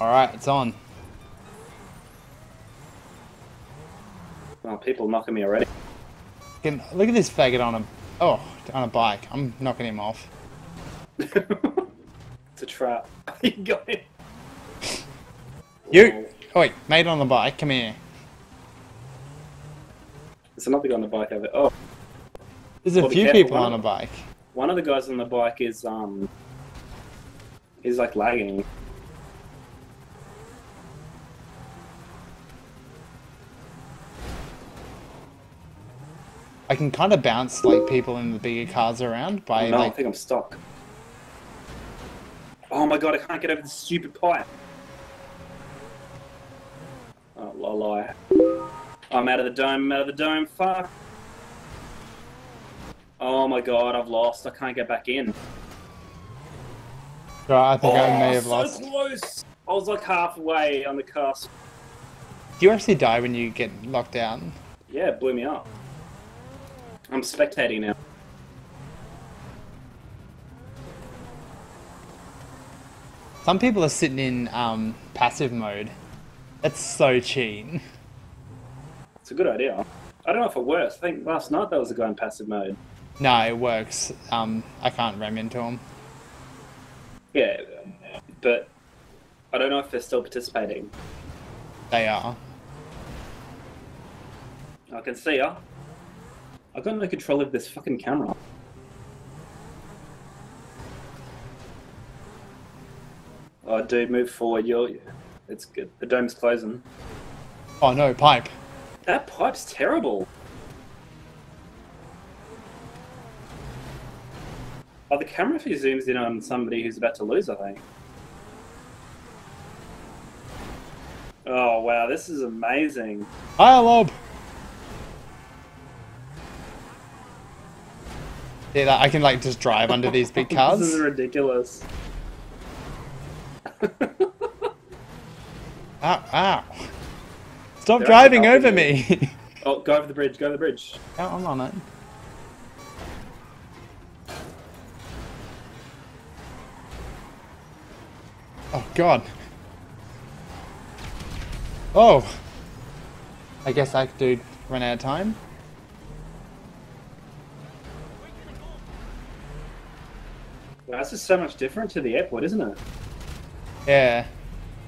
Alright, it's on. Oh, people knocking me already. Look at this faggot on a oh on a bike. I'm knocking him off. it's a trap. you got it. You oh, wait, mate on the bike, come here. There's another guy on the bike over. Oh, There's a Well, few people one on a bike. one of the guys on the bike is um, he's like lagging. I can kind of bounce like people in the bigger cars around by no, I think I'm stuck. Oh my god, I can't get over this stupid pipe. Oh, lie. I'm out of the dome, I'm out of the dome, fuck. Oh my god, I've lost. I can't get back in. Right, I think I may Oh, have so lost. close. I was like halfway on the cusp. Do you actually die when you get locked down? Yeah, it blew me up. I'm spectating now. Some people are sitting in um, passive mode. That's so cheat. It's a good idea. I don't know if it works. I think last night there was a guy in passive mode. No, it works. Um, I can't ram into him. Yeah, but I don't know if they're still participating. They are. I can see her. I've got no control of this fucking camera. Oh, dude, move forward. You're. It's good. The dome's closing. Oh no, pipe. That pipe's terrible. Oh, the camera if he zooms in on somebody who's about to lose, I think. Oh, wow, this is amazing. Hi, Lob. Yeah, that, I can like just drive under these big cars. this is ridiculous. Ow, ow. Stop They're driving over me. Oh, go over the bridge, go over the bridge. oh, I'm on it. Oh, God. Oh. I guess that dude run out of time. This is so much different to the airport, isn't it? Yeah.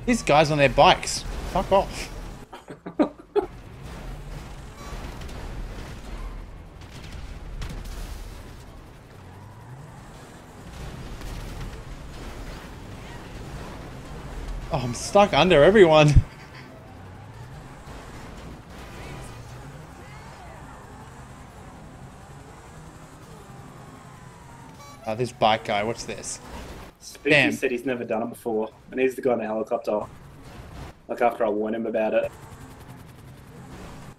These guys on their bikes. Fuck off. Oh, I'm stuck under everyone. Oh, this bike guy, what's this? Spooky said he's never done it before, and he's the guy in the helicopter. Like after I warned him about it.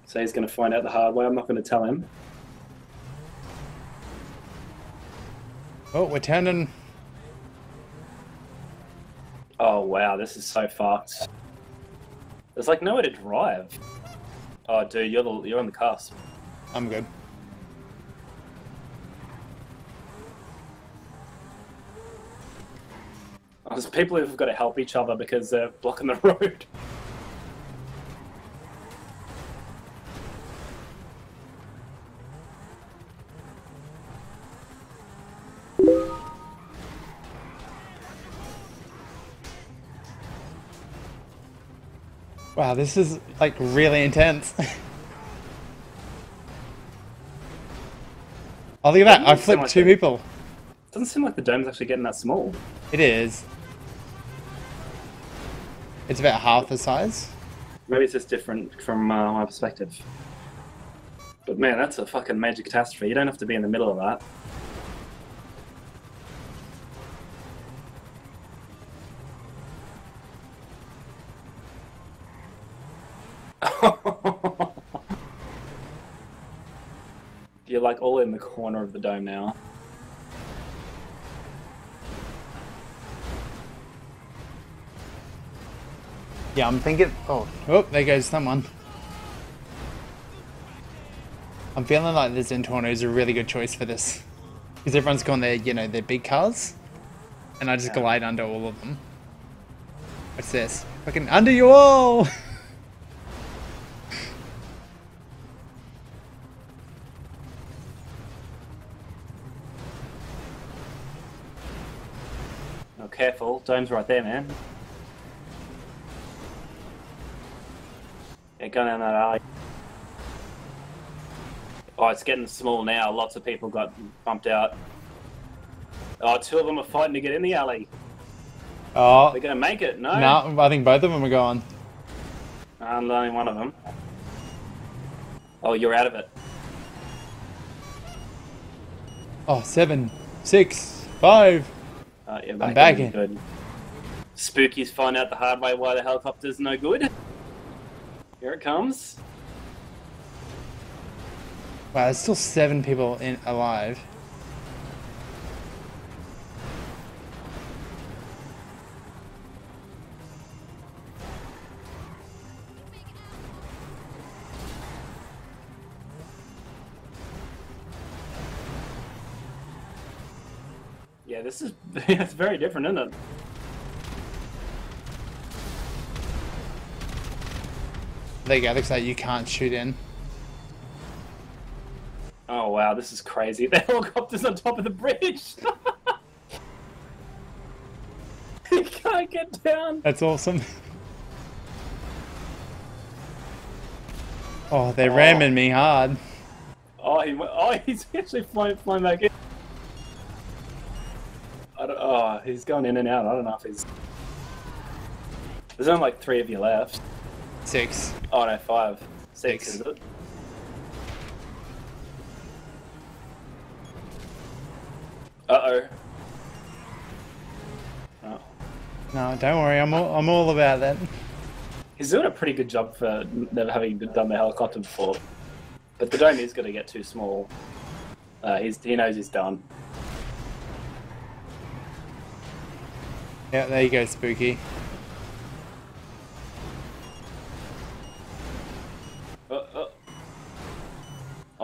So he's going to find out the hard way. I'm not going to tell him. Oh, we're turning. Oh wow, this is so fucked. There's like nowhere to drive. Oh dude, you're the, you're on the cusp. I'm good. There's people who've got to help each other because they're blocking the road. Wow, this is like really intense. oh, look at that! I flipped like two it. people. Doesn't seem like the dome's actually getting that small. It is. It's about half the size. Maybe it's just different from uh, my perspective. But man, that's a fucking major catastrophe. You don't have to be in the middle of that. You're like all in the corner of the dome now. Yeah, I'm thinking. Oh, oh, there goes someone. I'm feeling like the Zentorno is a really good choice for this, because everyone's got their, you know, their big cars, and I just Yeah. glide under all of them. What's this? Fucking under your wall! Oh, careful. Dome's right there, man. Yeah, go down that alley. Oh, it's getting small now. Lots of people got bumped out. Oh, two of them are fighting to get in the alley. Oh, They're gonna make it. No, no, I think both of them are gone. I'm only one of them. Oh, you're out of it. Oh, seven, six, five. Uh, yeah, I'm back in. Good. Spookies find out the hard way why the helicopter's no good. Here it comes. Wow, there's still seven people in alive. Yeah, this is it's very different, isn't it? There you go. Looks like you can't shoot in. Oh wow, this is crazy. The helicopter's on top of the bridge. he can't get down. That's awesome. Oh, they're Oh. ramming me hard. Oh, he, went- oh, he's actually flying, flying back in. I don't, oh, he's going in and out. I don't know if he's. There's only like three of you left. Six. Oh no, five, six, Six. is it? Uh oh. Oh. No, don't worry. I'm all, I'm all about that. He's doing a pretty good job for never having done the helicopter before. But the dome is going to get too small. Uh, he's, he knows he's done. Yeah, there you go, Spooky.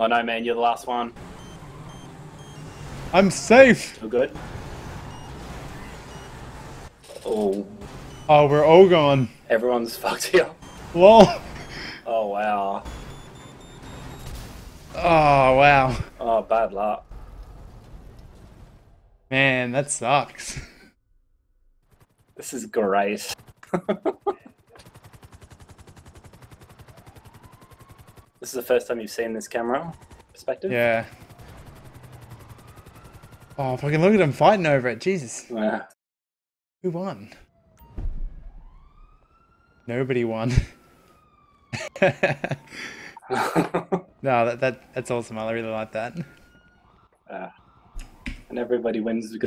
Oh no, man, you're the last one. I'm safe. You're good. Oh, Oh, we're all gone. everyone's fucked here. Lol. Oh wow. Oh wow. Oh, bad luck. Man, that sucks. This is great. this is the first time you've seen this camera perspective. Yeah. Oh, fucking look at them fighting over it. Jesus. Yeah. Who won? Nobody won. no, that, that that's awesome. I really like that. Uh, and everybody wins because